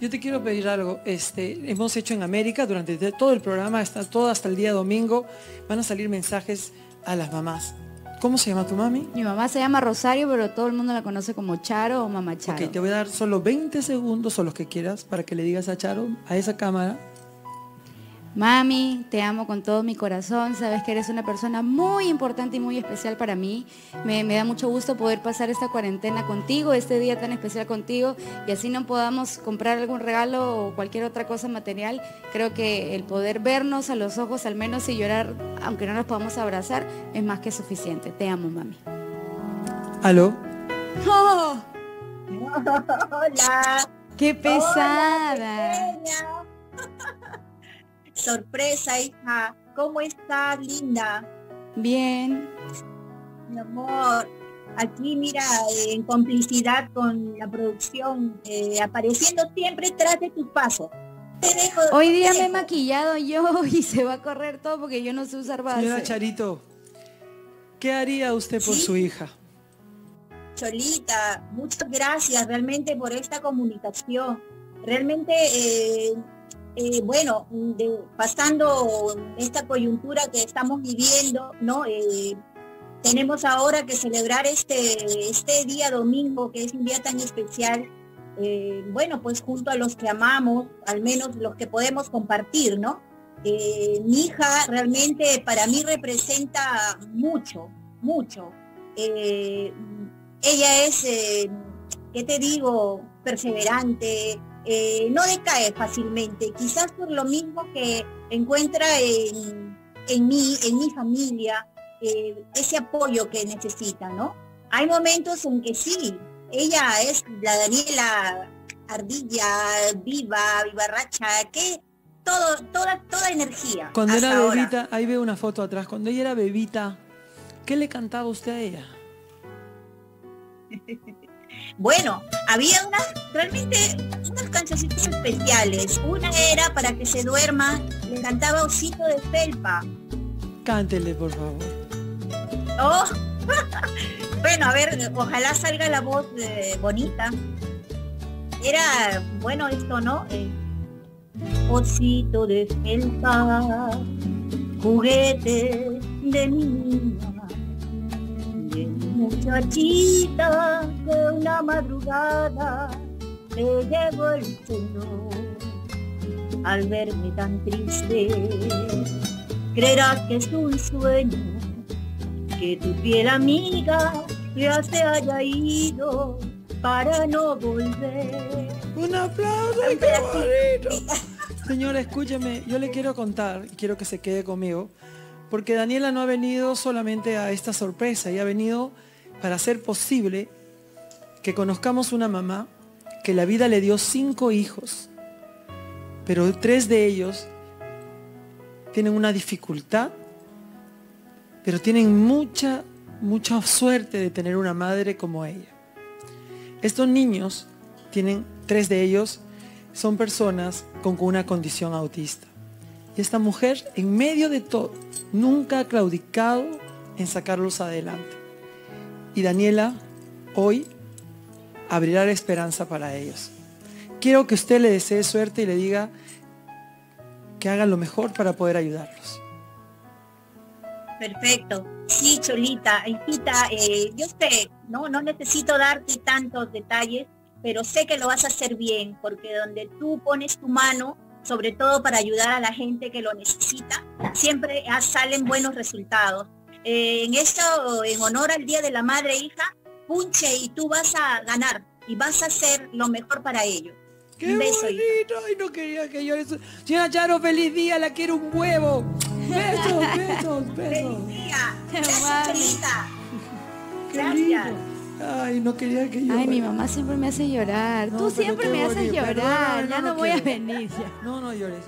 Yo te quiero pedir algo. Este, hemos hecho en América durante todo el programa, hasta todo hasta el día domingo, van a salir mensajes a las mamás. ¿Cómo se llama tu mami? Mi mamá se llama Rosario, pero todo el mundo la conoce como Charo o Mamá Charo. Ok, te voy a dar solo 20 segundos o los que quieras para que le digas a Charo, a esa cámara, Mami, te amo con todo mi corazón, sabes que eres una persona muy importante y muy especial para mí. Me, da mucho gusto poder pasar esta cuarentena contigo, este día tan especial contigo, y así no podamos comprar algún regalo o cualquier otra cosa material. Creo que el poder vernos a los ojos al menos y llorar, aunque no nos podamos abrazar, es más que suficiente. Te amo, mami. ¿Aló? ¡Oh! Hola. ¡Qué pesada! Sorpresa, hija. ¿Cómo estás, linda? Bien. Mi amor, aquí mira, en complicidad con la producción, eh, apareciendo siempre tras de tus pasos. Hoy día me he maquillado yo y se va a correr todo porque yo no sé usar base. Señora Charito, ¿qué haría usted por su hija? Cholita, muchas gracias realmente por esta comunicación. Realmente eh, eh, bueno, pasando esta coyuntura que estamos viviendo, ¿no? Eh, tenemos ahora que celebrar este, este día domingo, que es un día tan especial, eh, bueno, pues junto a los que amamos, al menos los que podemos compartir, ¿no? mi hija realmente para mí representa mucho, mucho. ella es, ¿qué te digo? Perseverante, eh, no decae fácilmente, quizás por lo mismo que encuentra en, mí, en mi familia, eh, ese apoyo que necesita, ¿no? Hay momentos en que sí, ella es la Daniela Ardilla, viva, vivarracha, que todo, toda, toda energía. Cuando era bebita, ahí veo una foto atrás, cuando ella era bebita, ¿qué le cantaba usted a ella? Bueno, había unas, realmente cancioncitas especiales. Una era para que se duerma, le cantaba Osito de Felpa. Cántele, por favor. Oh, bueno, a ver, ojalá salga la voz eh, bonita. Era, bueno, esto, ¿no? Eh, osito de felpa, juguete de niña muchachita que una madrugada llevo el seno al verme tan triste. Creerás que es un sueño que tu fiel amiga ya se haya ido para no volver. Un aplauso, qué bonito. Señora, escúcheme, yo le quiero contar, quiero que se quede conmigo, porque Daniela no ha venido solamente a esta sorpresa, y ha venido para hacer posible que conozcamos una mamá que la vida le dio cinco hijos, pero tres de ellos tienen una dificultad, pero tienen mucha, mucha suerte de tener una madre como ella. Estos niños tienen, tres de ellos, son personas con una condición autista. Y esta mujer, en medio de todo, nunca ha claudicado en sacarlos adelante. Y Daniela hoy abrirá la esperanza para ellos. Quiero que usted le desee suerte y le diga que haga lo mejor para poder ayudarlos. Perfecto. Sí, Cholita, hijita, eh, yo sé, ¿no? no necesito darte tantos detalles, pero sé que lo vas a hacer bien, porque donde tú pones tu mano, sobre todo para ayudar a la gente que lo necesita, siempre salen buenos resultados. Eh, en esto, en honor al Día de la Madre hija, punche y tú vas a ganar y vas a hacer lo mejor para ellos. ¡Qué beso, bonito! Ay, no quería que yo eso. Señora Charo, feliz día, la quiero un huevo. Besos, besos, besos. Feliz día. Gracias, Gracias. Ay, no quería que yo. Ay, mi mamá siempre me hace llorar. Tú siempre me haces llorar. Ya no voy a venir ya. No, no llores.